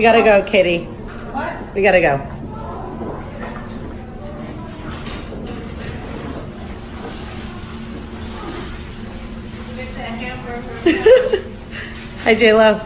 We gotta go, Kitty. What? We gotta go. Hi, J Lo.